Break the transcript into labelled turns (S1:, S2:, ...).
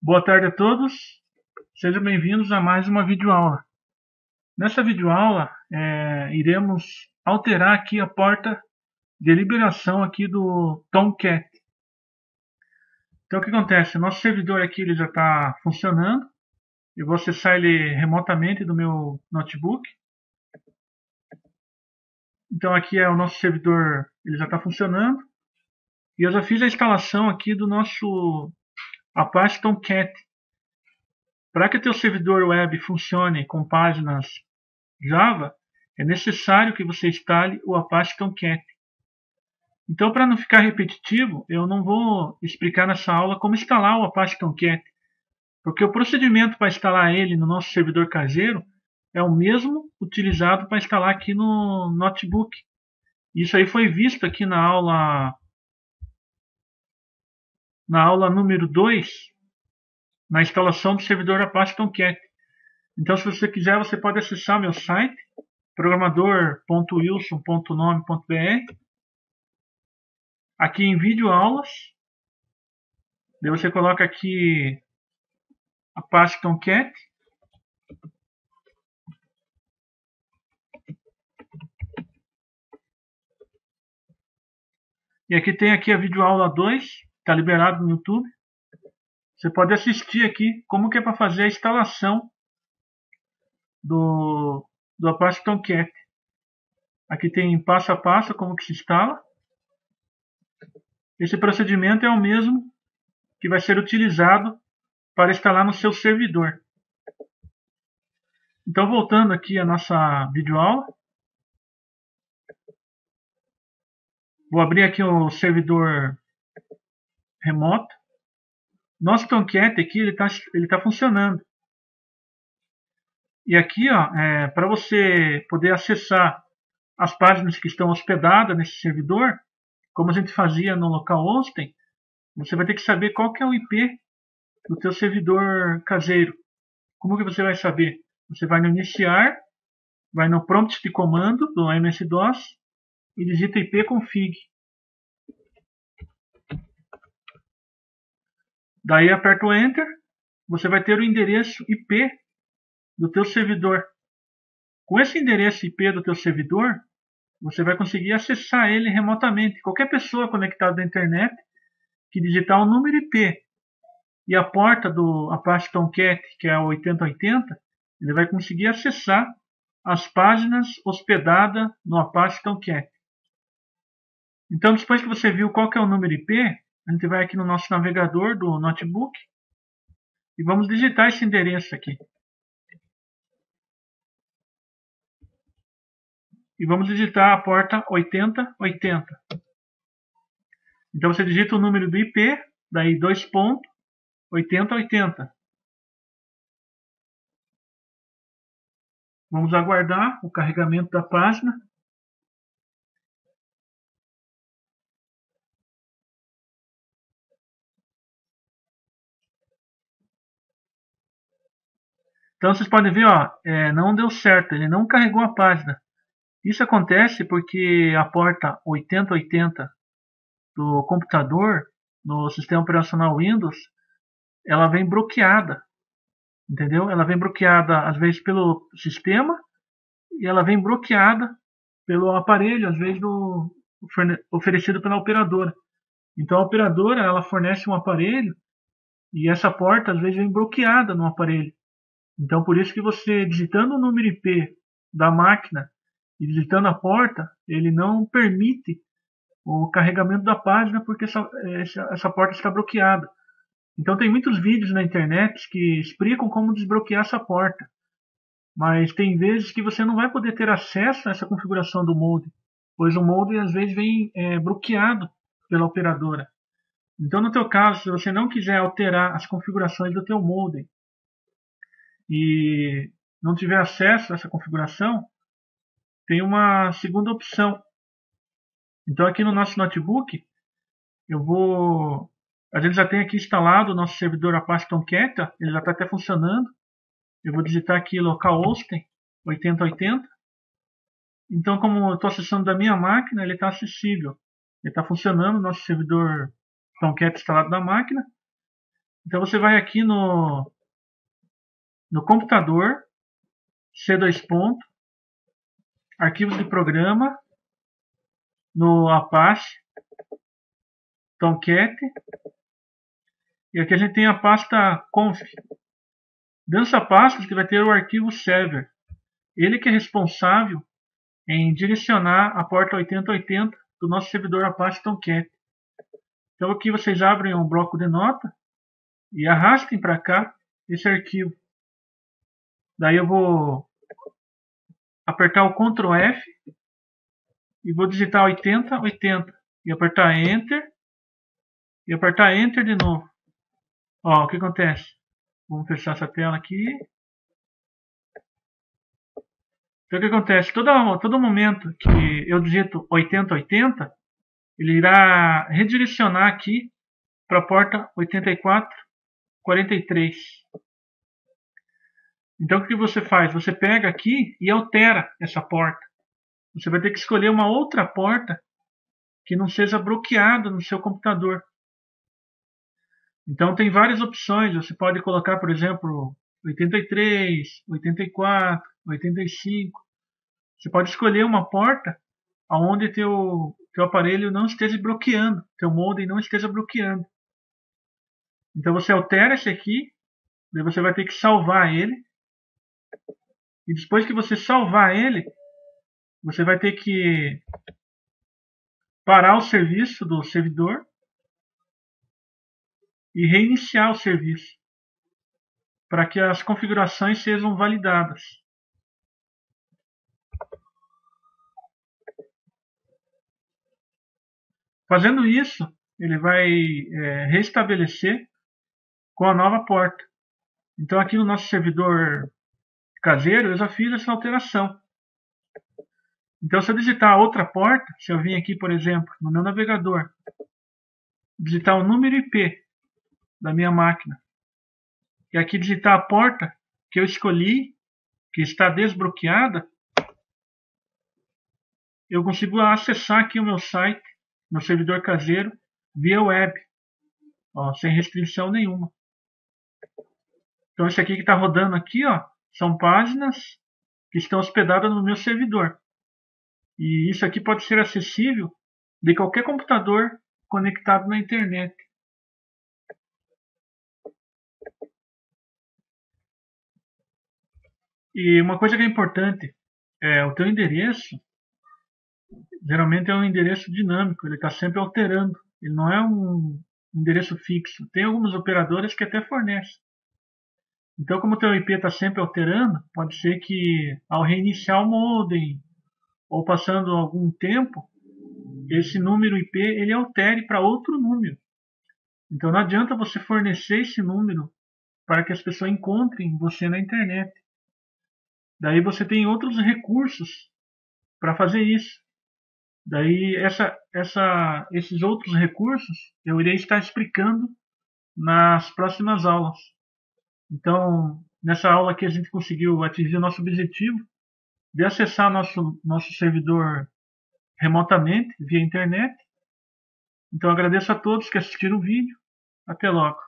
S1: Boa tarde a todos, sejam bem-vindos a mais uma videoaula. Nessa videoaula, é, iremos alterar aqui a porta de liberação aqui do Tomcat. Então o que acontece? Nosso servidor aqui ele já está funcionando. Eu vou acessar ele remotamente do meu notebook. Então aqui é o nosso servidor, ele já está funcionando. E eu já fiz a instalação aqui do nosso Apache Tomcat. Para que teu servidor web funcione com páginas Java, é necessário que você instale o Apache Tomcat. Então, para não ficar repetitivo, eu não vou explicar nessa aula como instalar o Apache Tomcat, porque o procedimento para instalar ele no nosso servidor caseiro é o mesmo utilizado para instalar aqui no notebook. Isso aí foi visto aqui na aula na aula número 2, na instalação do servidor Apache Tomcat. Então, se você quiser, você pode acessar meu site, programador.wilson.nome.br. Aqui em vídeo aulas, daí você coloca aqui Apache Tomcat. E aqui tem aqui a videoaula 2, Está liberado no YouTube. Você pode assistir aqui como que é para fazer a instalação do, do Apache Tomcat. Aqui tem passo a passo como que se instala. Esse procedimento é o mesmo que vai ser utilizado para instalar no seu servidor. Então, voltando aqui à nossa videoaula. Vou abrir aqui o servidor remoto. Nosso Tomcat aqui ele está ele tá funcionando. E aqui, ó, é, para você poder acessar as páginas que estão hospedadas nesse servidor, como a gente fazia no local hosting, você vai ter que saber qual que é o IP do teu servidor caseiro. Como que você vai saber? Você vai no iniciar, vai no prompt de comando do MS-DOS e digita ipconfig. Daí aperta o Enter, você vai ter o endereço IP do teu servidor. Com esse endereço IP do teu servidor, você vai conseguir acessar ele remotamente. Qualquer pessoa conectada à internet que digitar o número IP e a porta do Apache Tomcat, que é a 8080, ele vai conseguir acessar as páginas hospedadas no Apache Tomcat. Então, depois que você viu qual é o número IP, a gente vai aqui no nosso navegador do notebook e vamos digitar esse endereço aqui. E vamos digitar a porta 8080. Então você digita o número do IP, daí 2 pontos, 8080. Vamos aguardar o carregamento da página. Então vocês podem ver, ó, é, não deu certo, ele não carregou a página. Isso acontece porque a porta 8080 do computador no sistema operacional Windows, ela vem bloqueada, entendeu? Ela vem bloqueada às vezes pelo sistema e ela vem bloqueada pelo aparelho, às vezes do, oferecido pela operadora. Então a operadora ela fornece um aparelho e essa porta às vezes vem bloqueada no aparelho. Então, por isso que você, digitando o número IP da máquina e digitando a porta, ele não permite o carregamento da página porque essa, essa, essa porta está bloqueada. Então, tem muitos vídeos na internet que explicam como desbloquear essa porta. Mas tem vezes que você não vai poder ter acesso a essa configuração do molde, pois o molde às vezes vem é, bloqueado pela operadora. Então, no teu caso, se você não quiser alterar as configurações do teu molde e não tiver acesso a essa configuração, tem uma segunda opção. Então aqui no nosso notebook, eu vou... A gente já tem aqui instalado o nosso servidor Apache Tomcat, ele já está até funcionando. Eu vou digitar aqui localhost 8080. Então, como eu estou acessando da minha máquina, ele está acessível. Ele está funcionando, nosso servidor Tomcat instalado na máquina. Então você vai aqui no, no computador, C2 ponto, arquivos de programa, no Apache, Tomcat, e aqui a gente tem a pasta conf. Dentro dessa pasta você vai ter o arquivo server. Ele que é responsável em direcionar a porta 8080 do nosso servidor Apache Tomcat. Então aqui vocês abrem um bloco de nota e arrastem para cá esse arquivo. Daí eu vou apertar o Ctrl F e vou digitar 80, 80 e apertar Enter e apertar Enter de novo. Ó, o que acontece? Vamos fechar essa tela aqui. Então o que acontece? Todo, todo momento que eu digito 8080, ele irá redirecionar aqui para a porta 8443. Então o que você faz? Você pega aqui e altera essa porta. Você vai ter que escolher uma outra porta que não seja bloqueada no seu computador. Então tem várias opções. Você pode colocar, por exemplo, 83, 84, 85. Você pode escolher uma porta onde teu, teu aparelho não esteja bloqueando, teu modem não esteja bloqueando. Então você altera esse aqui, daí você vai ter que salvar ele. E depois que você salvar ele, você vai ter que parar o serviço do servidor e reiniciar o serviço para que as configurações sejam validadas. Fazendo isso, ele vai é, restabelecer com a nova porta. Então aqui no nosso servidor caseiro eu já fiz essa alteração. Então se eu digitar outra porta, se eu vir aqui por exemplo no meu navegador, digitar o número IP da minha máquina. E aqui digitar a porta que eu escolhi, que está desbloqueada, eu consigo acessar aqui o meu site, meu servidor caseiro, via web, ó, sem restrição nenhuma. Então esse aqui que está rodando aqui, ó, são páginas que estão hospedadas no meu servidor. E isso aqui pode ser acessível de qualquer computador conectado na internet. E uma coisa que é importante é o teu endereço. Geralmente é um endereço dinâmico, ele está sempre alterando. Ele não é um endereço fixo. Tem algumas operadoras que até fornecem. Então, como o teu IP está sempre alterando, pode ser que ao reiniciar o modem ou passando algum tempo, esse número IP ele altere para outro número. Então não adianta você fornecer esse número para que as pessoas encontrem você na internet. Daí você tem outros recursos para fazer isso. Daí essa, essa, esses outros recursos eu irei estar explicando nas próximas aulas. Então, nessa aula aqui a gente conseguiu atingir o nosso objetivo de acessar nosso, nosso servidor remotamente, via internet. Então agradeço a todos que assistiram o vídeo. Até logo.